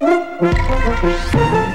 嗯嗯嗯嗯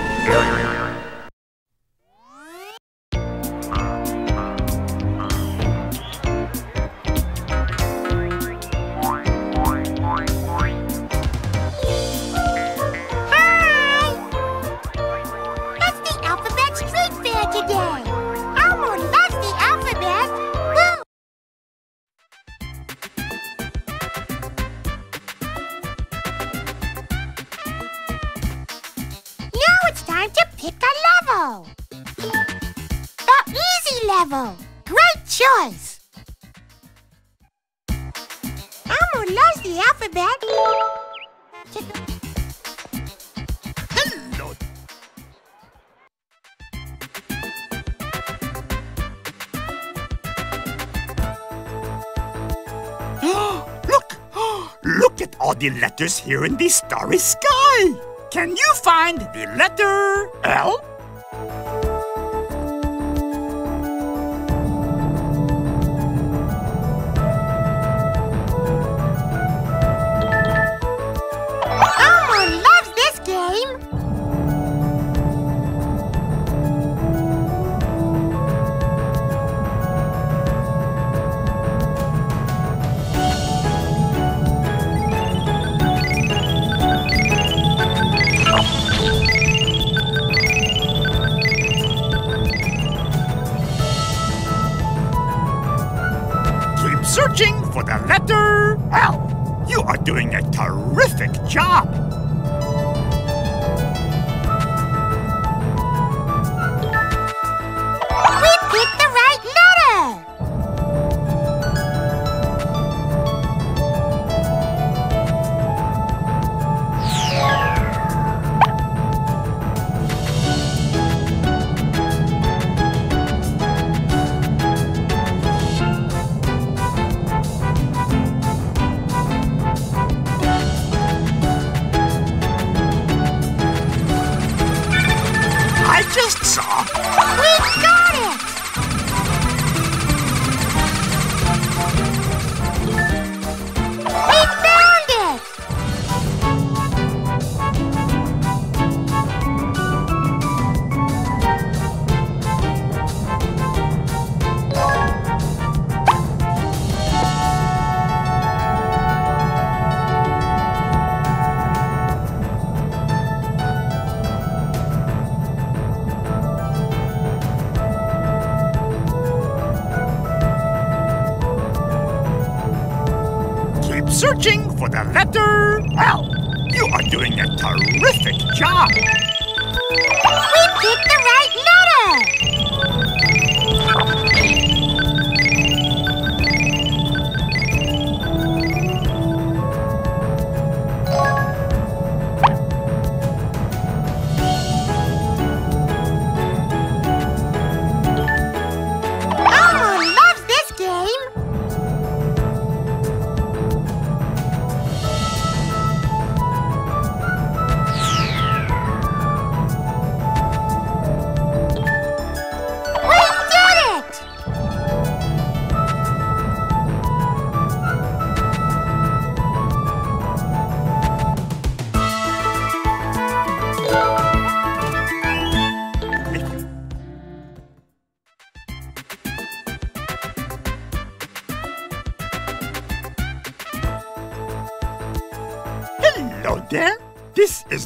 the letters here in the starry sky? Can you find the letter L?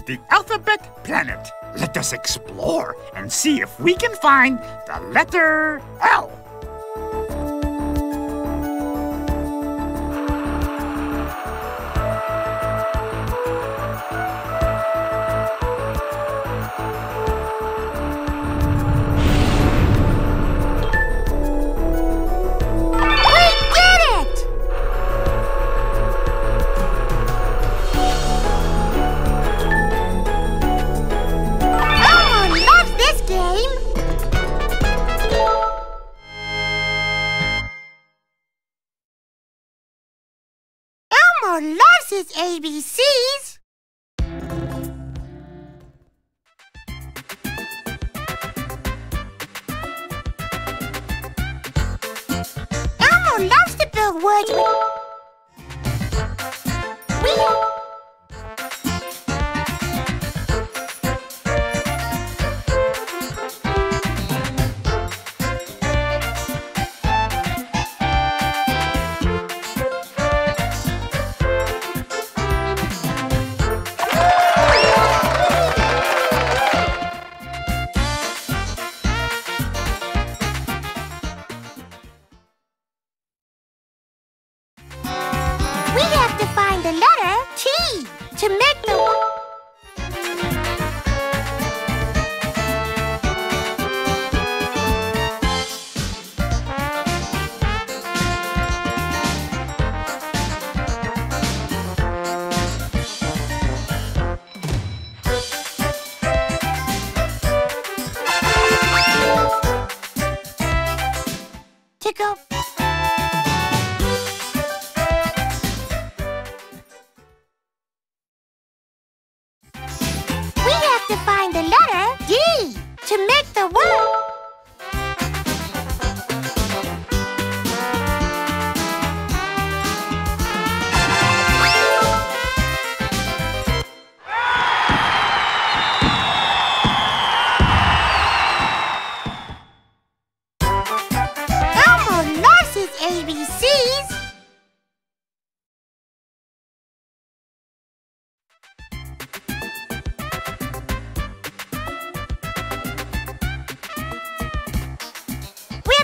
the alphabet planet. Let us explore and see if we can find the letter L. words would...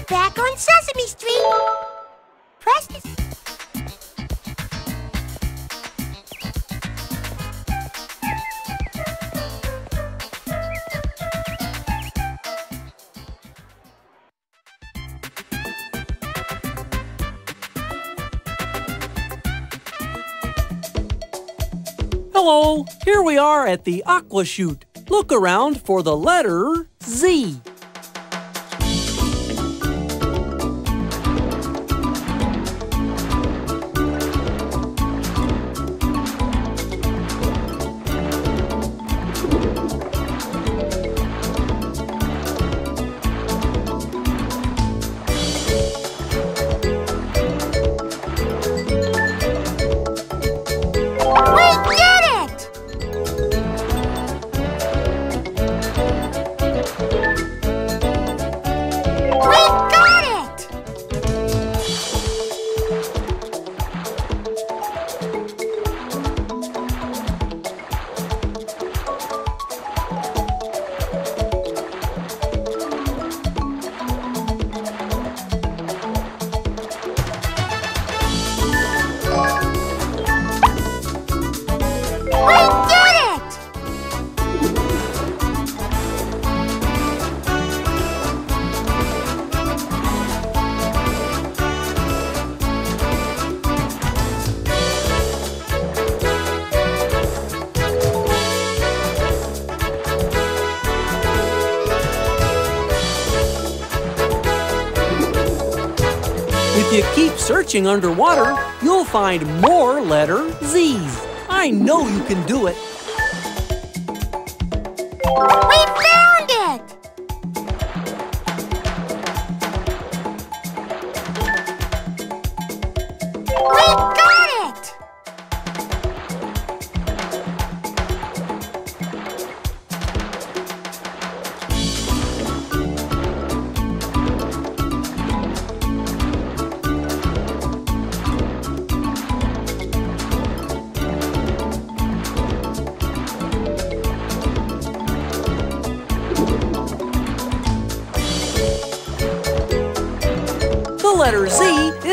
Back on Sesame Street. Press. Hello, here we are at the Aqua Chute. Look around for the letter Z. you keep searching underwater, you'll find more letter Z's. I know you can do it.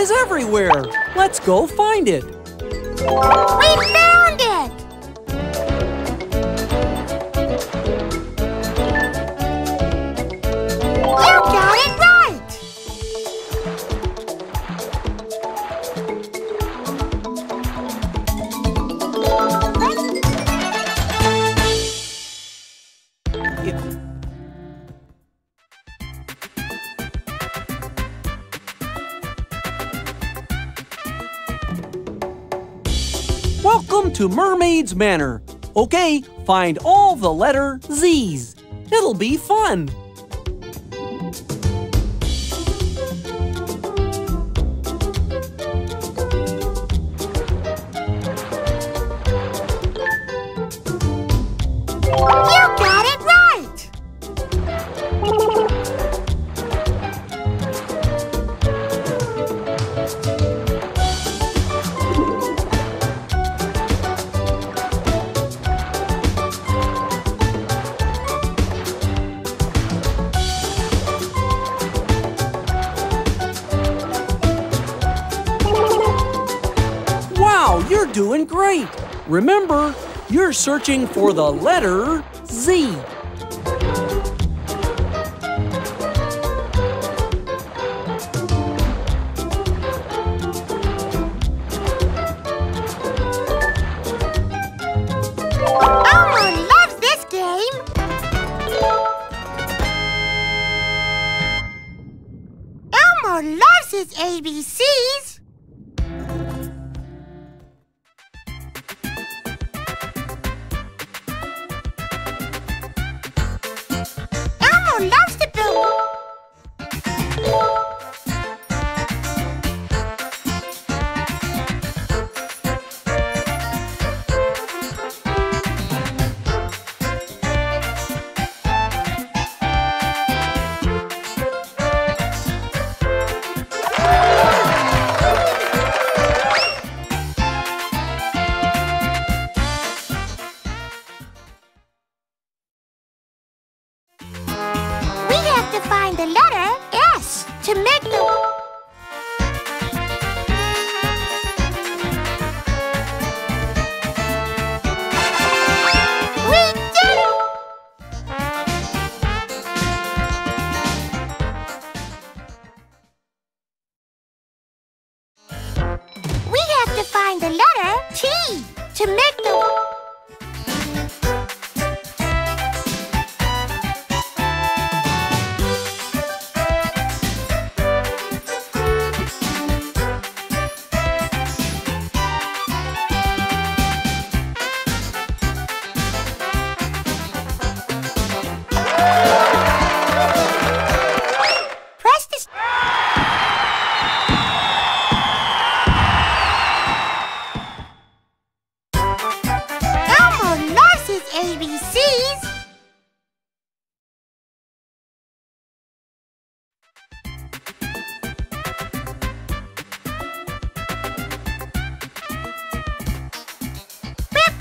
Is everywhere. Let's go find it. We Manor. Okay, find all the letter Z's. It'll be fun. Doing great. Remember, you're searching for the letter Z. on, love the letter S to make the...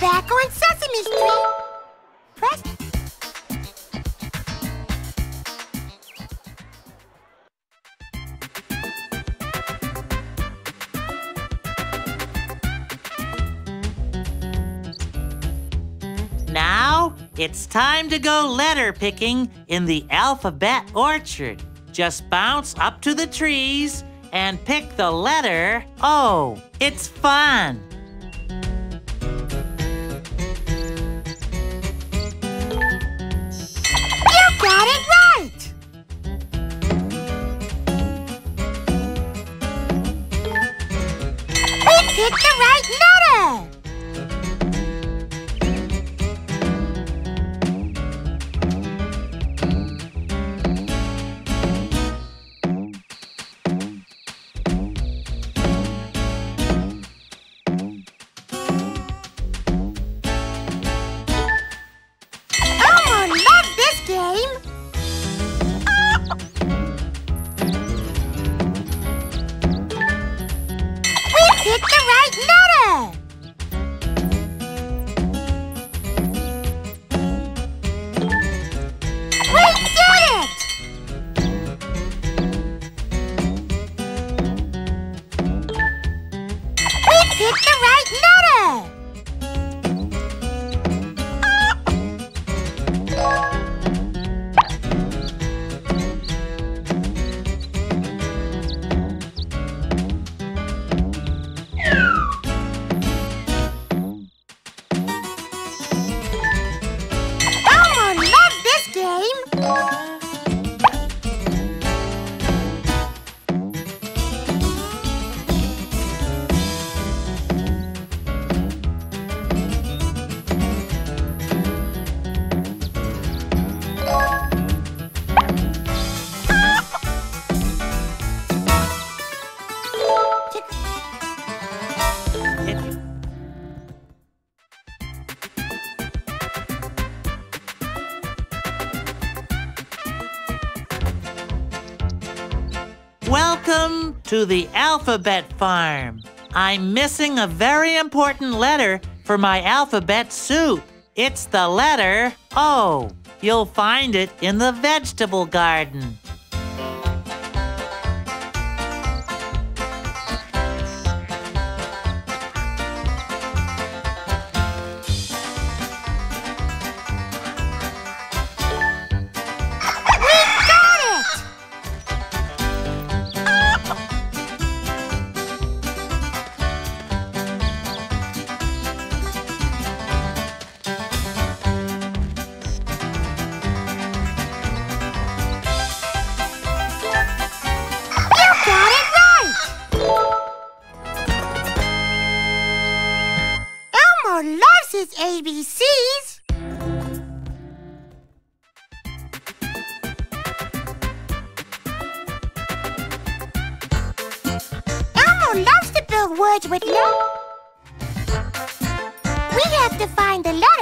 back on Sesame Street. Press... Now it's time to go letter picking in the alphabet orchard. Just bounce up to the trees and pick the letter O. It's fun. The right letter! To the Alphabet Farm. I'm missing a very important letter for my alphabet soup. It's the letter O. You'll find it in the vegetable garden. Words with letters. We have to find the letter